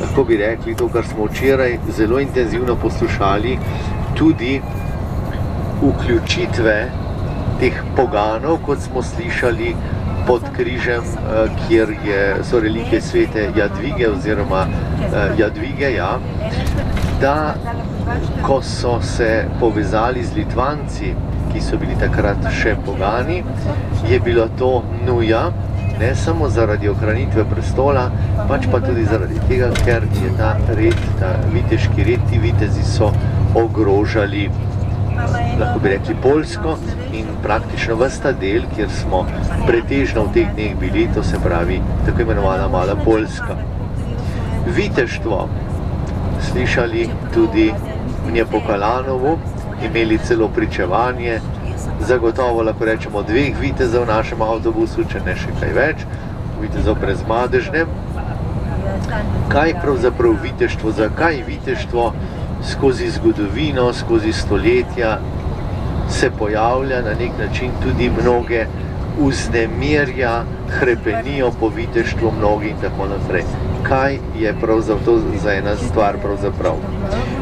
lahko bi rekli to, kar smo včeraj zelo intenzivno poslušali, tudi vključitve teh poganov, kot smo slišali pod križem, eh, kjer je, so relike svete Jadvige oziroma eh, Jadvige, ja, da ko so se povezali z Litvanci, ki so bili takrat še pogani, je bilo to nuja, ne samo zaradi ohranitve prestola, pač pa tudi zaradi tega, ker je ta red, ta viteški red, ti vitezi so ogrožali lahko bi rekli Poljsko in praktično vsta del, kjer smo pretežno v teh dneh bili, to se pravi tako imenovana mala Poljska. Viteštvo slišali tudi v Njepokalanovu, imeli celo pričevanje, zagotovo lahko rečemo dveh vitezov v našem avtobusu, če ne še kaj več, vitezov brez madežne. Kaj pravzaprav viteštvo, zakaj viteštvo skozi zgodovino, skozi stoletja se pojavlja na nek način tudi mnoge vznemirja, hrepenijo po viteštvu mnogi in tako naprej. Kaj je pravzaprav to za ena stvar pravzaprav?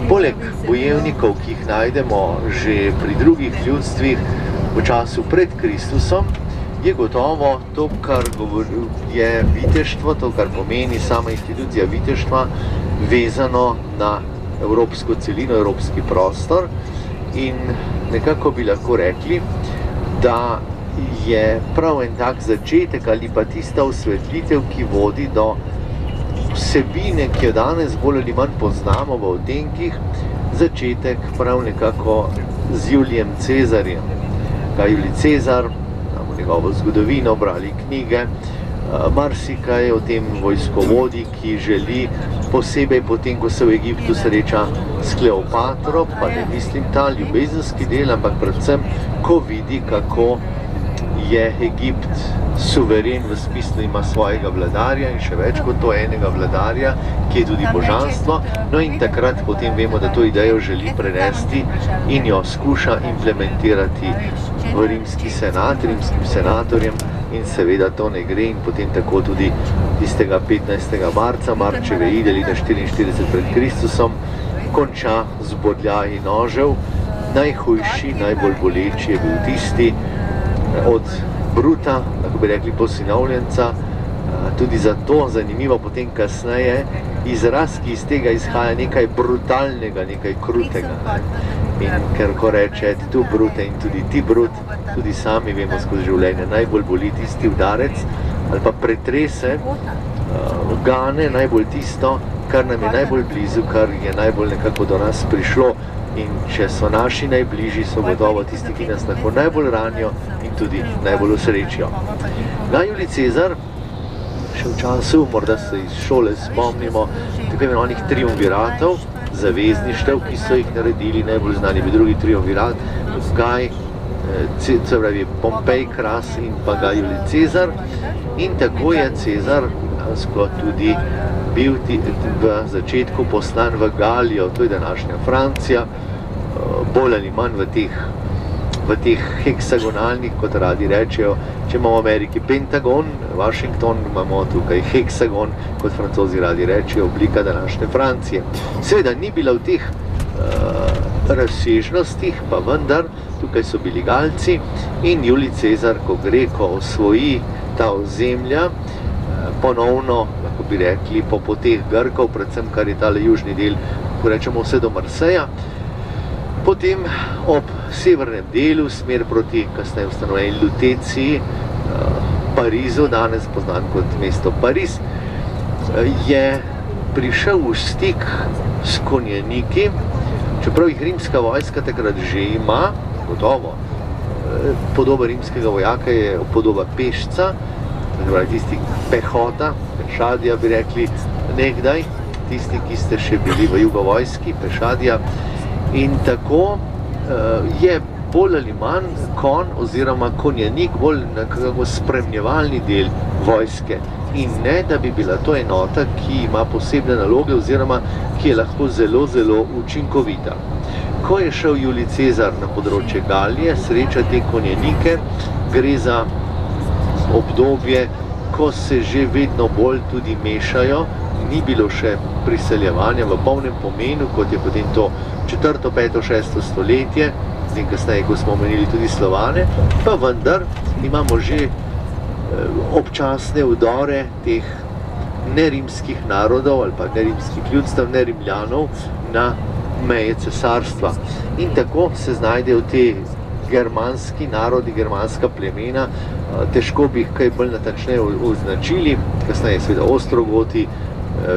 Poleg bojevnikov, ki jih najdemo že pri drugih ljudstvih v času pred Kristusom, je gotovo to, kar je viteštvo, to, kar pomeni sama institucija viteštva, vezano na evropsko celino, evropski prostor in nekako bi lahko rekli, da je prav en tak začetek ali pa tista osvetlitev, ki vodi do vsebine, ki jo danes bolj ali manj poznamo v odtenkih, začetek prav nekako z Julijem Cezarjem. Kaj Julij Cezar, njegovo zgodovino, brali knjige, marsikaj o tem vojskovodi, ki želi posebej potem, ko se v Egiptu sreča s Kleopatro, pa ne mislim ta ljubezenski del, ampak predvsem, ko vidi, kako je Egipt suveren v smislu, ima svojega vladarja in še več kot to enega vladarja, ki je tudi božanstvo. No in takrat potem vemo, da to idejo želi prenesti in jo skuša implementirati v rimski senat, rimskim senatorjem in seveda to ne gre in potem tako tudi tistega 15. marca, marčeve ideli na 44 pred Kristusom, konča z bodljaji nožev. Najhujši, najbolj boleči je bil tisti od Bruta, lahko bi rekli posinovljenca, tudi zato zanimivo potem kasneje izraz, ki iz tega izhaja nekaj brutalnega, nekaj krutega. In ker ko reče ti tu brute in tudi ti brut, tudi sami vemo skozi življenje, najbolj boli tisti udarec ali pa pretrese, gane najbolj tisto, kar nam je najbolj blizu, kar je najbolj nekako do nas prišlo. In če so naši najbližji, so gotovo tisti, ki nas lahko najbolj ranijo in tudi najbolj usrečijo. Gaj Juli Cezar, še v času, morda se iz šole spomnimo, tako imenovanih triumviratov, zavezništev, ki so jih naredili, najbolj znani bi drugi triumvirat, Gaj, se pravi Pompej, Kras in pa Gaj Juli Cezar. In tako je Cezar tudi bil v začetku poslan v Galijo, to je današnja Francija, bolj ali manj v teh, v teh heksagonalnih, kot radi rečejo, če imamo v Ameriki Pentagon, Washington, imamo tukaj heksagon, kot francozi radi rečejo, oblika današnje Francije. Seveda ni bila v teh uh, razsežnostih, pa vendar, tukaj so bili Galci in Julij Cezar, ko gre, ko osvoji ta ozemlja, ponovno, lahko bi rekli, po poteh Grkov, predvsem kar je tale južni del, ko rečemo vse do Marseja. Potem ob severnem delu, smer proti kasneje ustanovljeni Luteciji, Parizu, danes poznan kot mesto Pariz, je prišel v stik s konjeniki, čeprav jih rimska vojska takrat že ima, gotovo, podoba rimskega vojaka je podoba pešca, tisti pehota, pešadija bi rekli nekdaj, tisti, ki ste še bili v jugovojski, pešadija. In tako je bolj ali manj kon oziroma konjenik bolj nekako spremljevalni del vojske. In ne, da bi bila to enota, ki ima posebne naloge oziroma ki je lahko zelo, zelo učinkovita. Ko je šel Julij Cezar na področje Galije, sreča te konjenike, gre za obdobje, ko se že vedno bolj tudi mešajo, ni bilo še priseljevanja v polnem pomenu, kot je potem to četrto, peto, šesto stoletje, in kasneje, ko smo omenili tudi Slovane, pa vendar imamo že občasne vdore teh nerimskih narodov ali pa nerimskih ljudstev, nerimljanov na meje cesarstva. In tako se znajdejo te germanski narodi, germanska plemena, težko bi jih kaj bolj natančneje označili, kasneje seveda ostrogoti,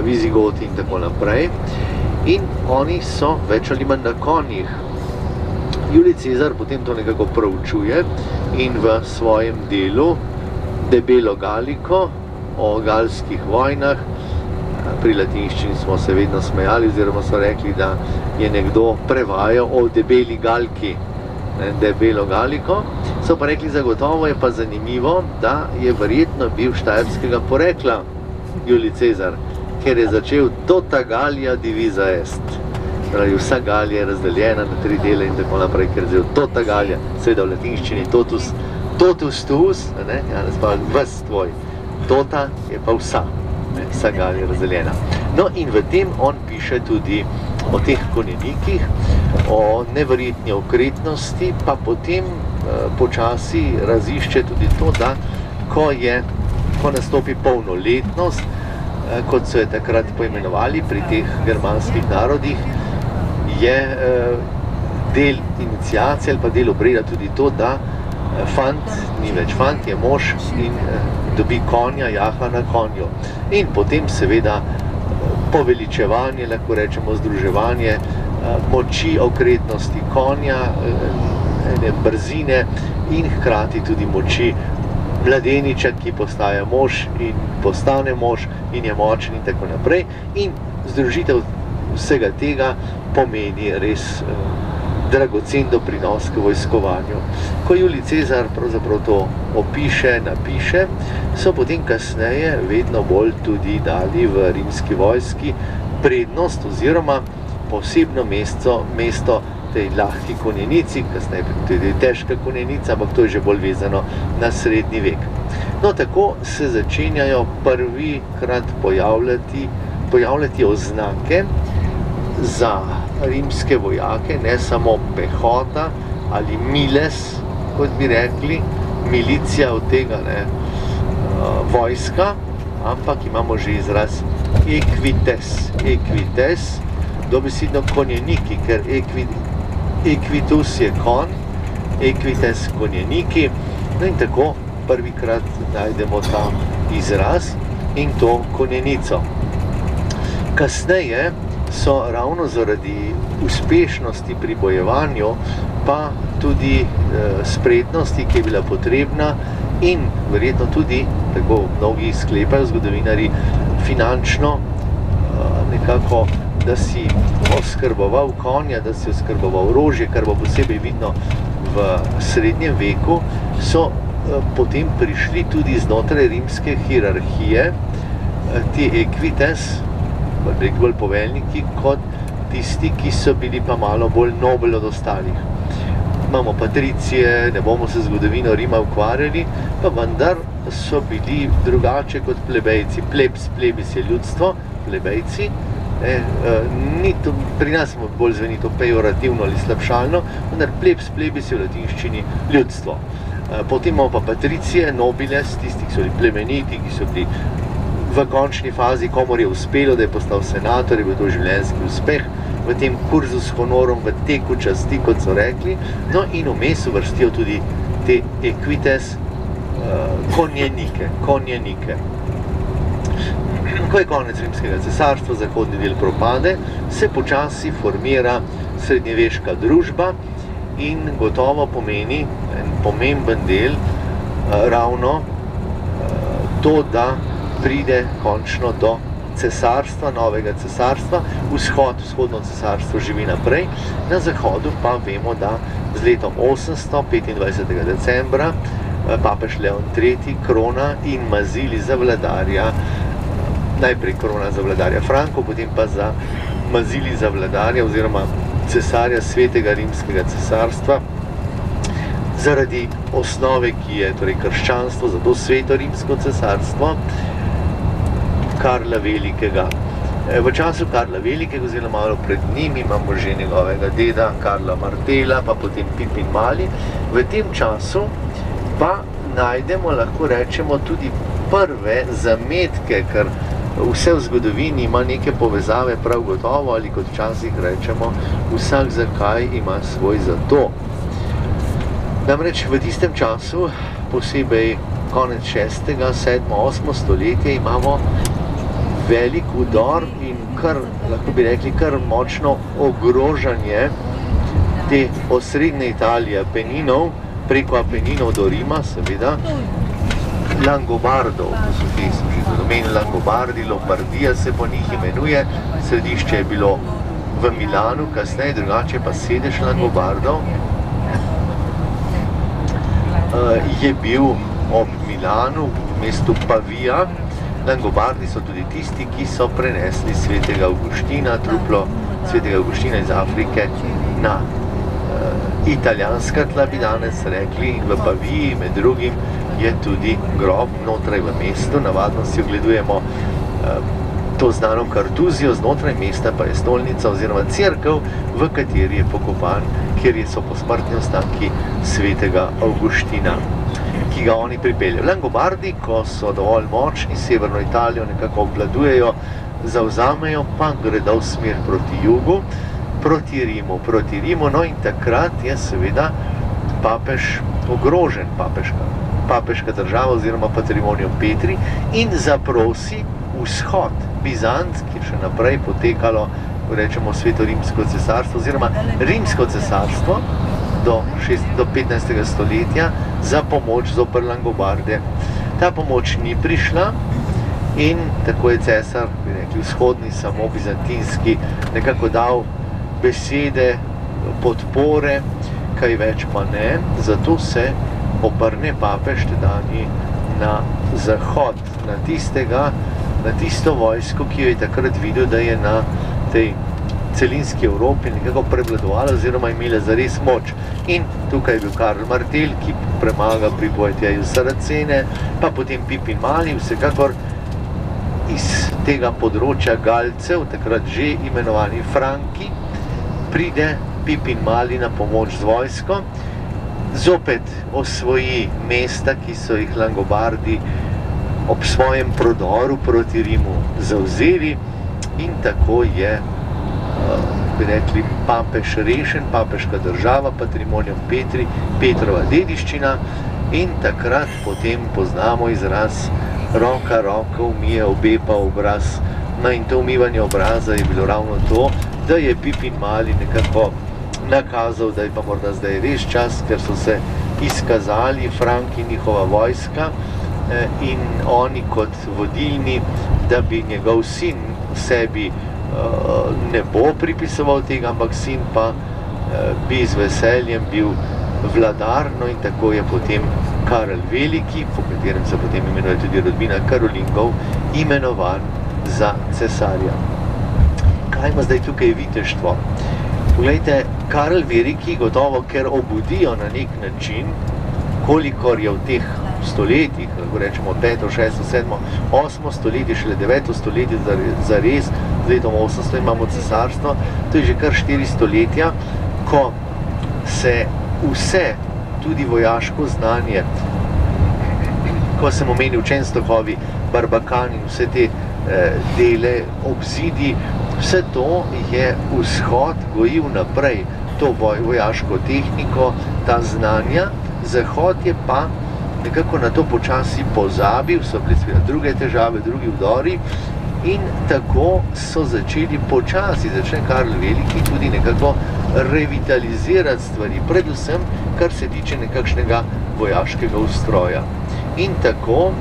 vizigoti in tako naprej. In oni so več ali manj na konjih. Julij Cezar potem to nekako proučuje in v svojem delu Debelo Galiko o galskih vojnah, pri latinščini smo se vedno smejali oziroma so rekli, da je nekdo prevajal o debeli galki, debelo galiko, so pa rekli, zagotovo je pa zanimivo, da je verjetno bil štajerskega porekla Julij Cezar, ker je začel tota Galija divisa est. Pravi, vsa Galija je razdeljena na tri dele in tako naprej, ker je zel tota Galija, seveda v latinščini totus, totus tuus, ne, Janez pa ves tvoj, tota je pa vsa, ne, vsa Galija je razdeljena. No in v tem on piše tudi o teh konjenikih, o neverjetni okretnosti, pa potem eh, počasi razišče tudi to, da ko, je, ko nastopi polnoletnost, eh, kot so je takrat poimenovali pri teh germanskih narodih, je eh, del inicijacije ali pa del obreda tudi to, da fant ni več fant, je mož in dobi konja, jaha na konju. In potem seveda poveličevanje, lahko rečemo združevanje moči, okretnosti konja, ene brzine in hkrati tudi moči mladeniča, ki postaja mož in postane mož in je močen in tako naprej. In združitev vsega tega pomeni res dragocen doprinos k vojskovanju. Ko Julij Cezar pravzaprav to opiše, napiše, so potem kasneje vedno bolj tudi dali v rimski vojski prednost oziroma posebno mesto, mesto tej lahki konjenici, kasneje tudi težka konjenica, ampak to je že bolj vezano na srednji vek. No, tako se začenjajo prvi krat pojavljati, pojavljati oznake za rimske vojake, ne samo pehota ali miles, kot bi rekli, milicija od tega, ne, vojska, ampak imamo že izraz equites. Equites, dobesedno konjeniki, ker equitus je kon, equites konjeniki, no in tako prvikrat najdemo ta izraz in to konjenico. Kasneje so ravno zaradi uspešnosti pri bojevanju, pa tudi e, spretnosti, ki je bila potrebna in verjetno tudi, tako mnogi sklepajo zgodovinari, finančno e, nekako da si oskrboval konja, da si oskrboval orožje, kar bo posebej vidno v srednjem veku, so eh, potem prišli tudi znotraj rimske hierarhije eh, ti equites, bolj poveljniki, kot tisti, ki so bili pa malo bolj nobel od ostalih. Imamo patricije, ne bomo se zgodovino Rima ukvarjali, pa vendar so bili drugače kot plebejci. Plebs, plebis je ljudstvo, plebejci, Uh, ni to, pri nas bolj zveni to pejorativno ali slabšalno, vendar plebs, plebis je v latinščini ljudstvo. Uh, potem imamo pa patricije, nobiles, tisti, ki so bili plemeniti, ki so bili v končni fazi, komor je uspelo, da je postal senator, je bil to življenjski uspeh, v tem kurzu s honorom, v teku časti, kot so rekli, no in vmes uvrstijo tudi te equites, uh, konjenike, konjenike ko je konec rimskega cesarstva, zahodni del propade, se počasi formira srednjeveška družba in gotovo pomeni en pomemben del uh, ravno uh, to, da pride končno do cesarstva, novega cesarstva, vzhod, vzhodno cesarstvo živi naprej, na zahodu pa vemo, da z letom 825. decembra uh, papež Leon III. krona in mazili za vladarja najprej korona za vladarja Franko, potem pa za mazili za vladarja oziroma cesarja svetega rimskega cesarstva zaradi osnove, ki je torej krščanstvo, zato sveto rimsko cesarstvo, Karla Velikega. Eh, v času Karla Velikega, oziroma malo pred njim, imamo že njegovega deda Karla Martela, pa potem Pipin Mali. V tem času pa najdemo, lahko rečemo, tudi prve zametke, ker vse v zgodovini ima neke povezave prav gotovo, ali kot včasih rečemo, vsak zakaj ima svoj zato. Namreč v tistem času, posebej konec 6., 7., 8. stoletja, imamo velik udor in kar, lahko bi rekli, kar močno ogrožanje te osrednje Italije, Peninov, preko Apeninov do Rima, seveda, Langobardov, to so ti, sem že omenil, Langobardi, Lombardija se po njih imenuje, središče je bilo v Milanu, kasneje drugače pa sedež Langobardov, eh, je bil ob Milanu, v mestu Pavija. Langobardi so tudi tisti, ki so prenesli svetega Augustina, truplo svetega Augustina iz Afrike na italijanska tla, bi danes rekli, in v Paviji med drugim je tudi grob znotraj v mestu, navadno si ogledujemo eh, to znano kartuzijo, znotraj mesta pa je stolnica oziroma crkv, v kateri je pokopan, kjer so posmrtni ostanki svetega Augustina, ki ga oni pripeljajo. Langobardi, ko so dovolj močni, severno Italijo nekako obvladujejo, zauzamejo, pa gredo v smer proti jugu, proti Rimu, proti Rimu, no in takrat je seveda papež ogrožen, papeška papeška država oziroma patrimonijo Petri in zaprosi vzhod Bizant, ki še naprej potekalo, rečemo, sveto rimsko cesarstvo oziroma rimsko cesarstvo do, šest, do 15. stoletja za pomoč zopr Langobarde. Ta pomoč ni prišla in tako je cesar, bi rekli, vzhodni, samo bizantinski, nekako dal besede, podpore, kaj več pa ne, zato se obrne papež tedajni na zahod, na tistega, na tisto vojsko, ki jo je takrat videl, da je na tej celinski Evropi nekako prevladovala oziroma imela zares moč. In tukaj je bil Karl Martel, ki premaga pri bojetjaju Saracene, pa potem Pipin Mali, vsekakor iz tega področja Galcev, takrat že imenovani Franki, pride Pipin Mali na pomoč z vojsko zopet osvoji mesta, ki so jih Langobardi ob svojem prodoru proti Rimu zauzeli in tako je, eh, bi rekli, papež rešen, papeška država, patrimonium Petri, Petrova dediščina in takrat potem poznamo izraz roka, roka umije, obepa obraz. No in to umivanje obraza je bilo ravno to, da je Pipin Mali nekako nakazal, da je pa morda zdaj res čas, ker so se izkazali Franki njihova vojska eh, in oni kot vodilni, da bi njegov sin sebi eh, ne bo pripisoval tega, ampak sin pa eh, bi z veseljem bil vladar, no in tako je potem Karel Veliki, po katerem se potem imenuje tudi rodbina Karolingov, imenovan za cesarja. Kaj ima zdaj tukaj viteštvo? Poglejte, Karel Veliki gotovo, ker obudijo na nek način, kolikor je v teh stoletjih, lahko rečemo 5, 6, 7, 8 stoletje, šele 9 stoletje za res, z letom 800 imamo cesarstvo, to je že kar 4 stoletja, ko se vse, tudi vojaško znanje, ko sem omenil Čenstohovi, Barbakan in vse te eh, dele, obzidi, Vse to je vzhod gojil naprej, to vojaško tehniko, ta znanja, zahod je pa nekako na to počasi pozabil, so bili seveda druge težave, drugi vdori. In tako so začeli počasi, začne Karl Veliki tudi nekako revitalizirati stvari, predvsem kar se tiče nekakšnega vojaškega ustroja. In tako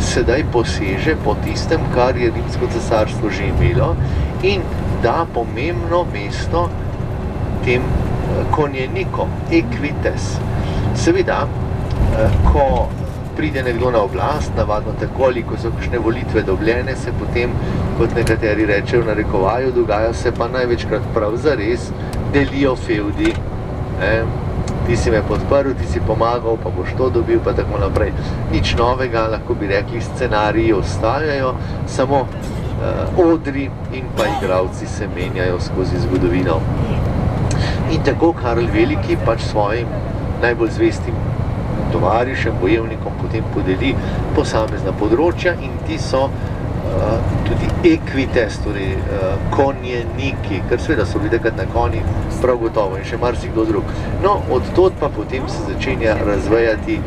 sedaj poseže po tistem, kar je rimsko cesarstvo že imelo in da pomembno mesto tem eh, konjenikom, equites. Seveda, eh, ko pride nekdo na oblast, navadno tako ali ko so kakšne volitve dobljene, se potem, kot nekateri rečejo, narekovajo, dogaja se pa največkrat prav zares, delijo feudi. Ti si me podprl, ti si pomagal, pa boš to dobil, pa tako naprej. Nič novega, lahko bi rekli, scenariji ostajajo, samo uh, odri in pa igravci se menjajo skozi zgodovino. In tako Karl Veliki pač svojim najbolj zvestim tovarišem, bojevnikom potem podeli posamezna področja in ti so tudi ekvites, torej uh, konjeniki, ker seveda so bili takrat na konji prav gotovo in še marsikdo drug. No, od tod pa potem se začenja razvejati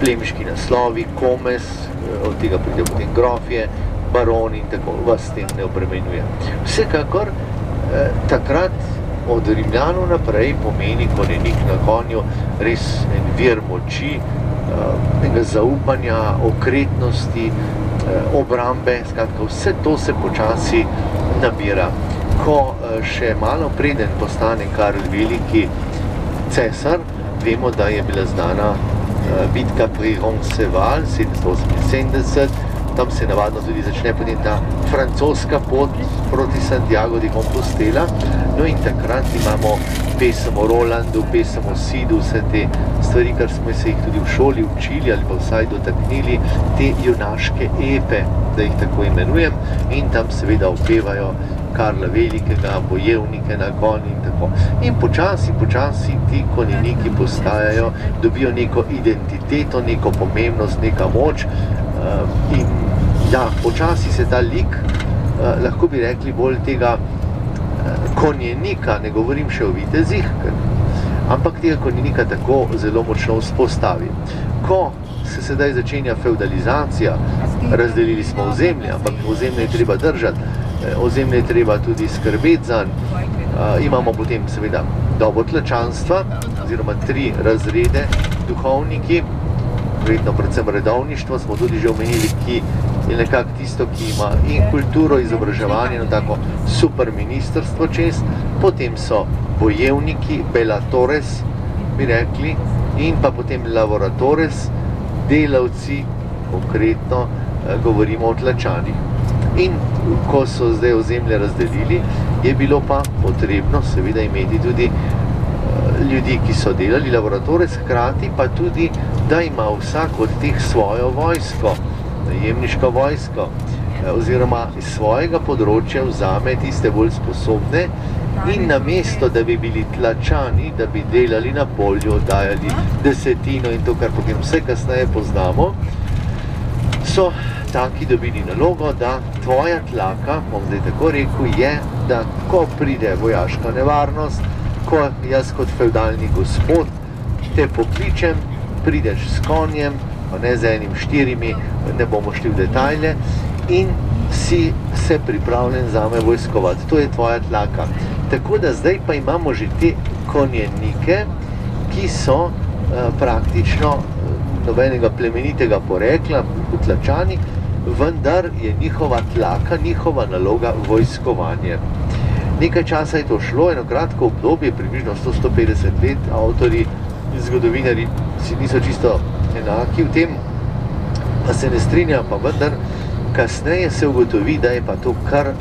plemiški naslovi, komes, od tega pride potem grofje, baroni in tako, vas tem ne obremenjuje. Vsekakor, eh, takrat od Rimljanov naprej pomeni konjenik na konju res en vir moči, nekega zaupanja, okretnosti, obrambe, skratka vse to se počasi nabira. Ko še malo preden postane Karl Veliki cesar, vemo, da je bila znana bitka pri Roncesvalles 778, tam se navadno tudi začne potem ta francoska pot proti Santiago di Compostela. No in takrat imamo pesem o Rolandu, pesem o Sidu, vse te stvari, kar smo se jih tudi v šoli učili ali pa vsaj dotaknili, te junaške epe, da jih tako imenujem, in tam seveda opevajo Karla Velikega, bojevnike na konji in tako. In počasi, počasi ti konjeniki postajajo, dobijo neko identiteto, neko pomembnost, neka moč in ja, počasi se ta lik, uh, lahko bi rekli, bolj tega uh, konjenika, ne govorim še o vitezih, ampak tega konjenika tako zelo močno vzpostavi. Ko se sedaj začenja feudalizacija, razdelili smo ozemlje, ampak ozemlje je treba držati, ozemlje je treba tudi skrbeti za uh, imamo potem seveda dobo tlačanstva, oziroma tri razrede duhovniki, verjetno predvsem redovništvo, smo tudi že omenili, ki je nekako tisto, ki ima in kulturo, izobraževanje, no tako super ministrstvo čez, potem so bojevniki, belatores, bi rekli, in pa potem laboratores, delavci, konkretno govorimo o tlačanih. In ko so zdaj ozemlje razdelili, je bilo pa potrebno seveda imeti tudi ljudi, ki so delali laboratorij, hkrati pa tudi, da ima vsak od teh svojo vojsko, najemniško vojsko, oziroma iz svojega področja vzame tiste bolj sposobne in na mesto, da bi bili tlačani, da bi delali na polju, dajali desetino in to, kar potem vse kasneje poznamo, so taki dobili nalogo, da tvoja tlaka, bom zdaj tako rekel, je, da ko pride vojaška nevarnost, ko jaz kot feudalni gospod te pokličem, prideš s konjem, ne z enim štirimi, ne bomo šli v detajle, in si se pripravljen za me vojskovati. To je tvoja tlaka. Tako da zdaj pa imamo že te konjenike, ki so uh, praktično nobenega plemenitega porekla, utlačani, vendar je njihova tlaka, njihova naloga vojskovanje. Nekaj časa je to šlo, eno kratko obdobje, približno 100-150 let, avtori in zgodovinari si niso čisto enaki v tem, pa se ne strinjam, pa vendar kasneje se ugotovi, da je pa to kar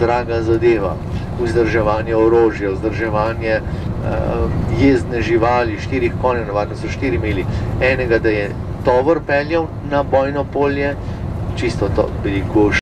draga zadeva. Vzdrževanje orožja, vzdrževanje uh, jezdne živali, štirih konjev, navadno so štiri imeli, enega, da je tovor peljal na bojno polje, čisto to veliko